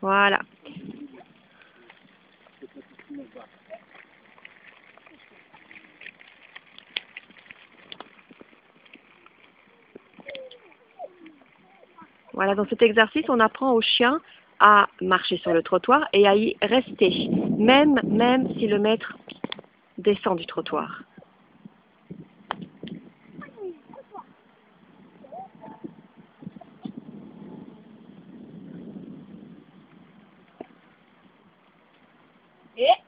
Voilà. Voilà, dans cet exercice, on apprend au chien à marcher sur le trottoir et à y rester, même, même si le maître descend du trottoir. it.